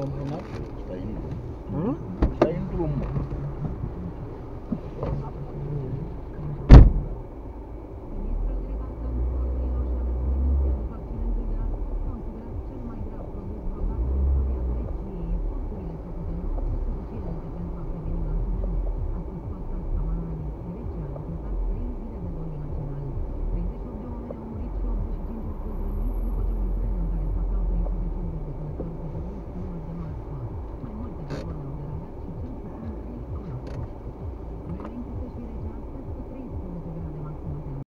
tamam bunlar.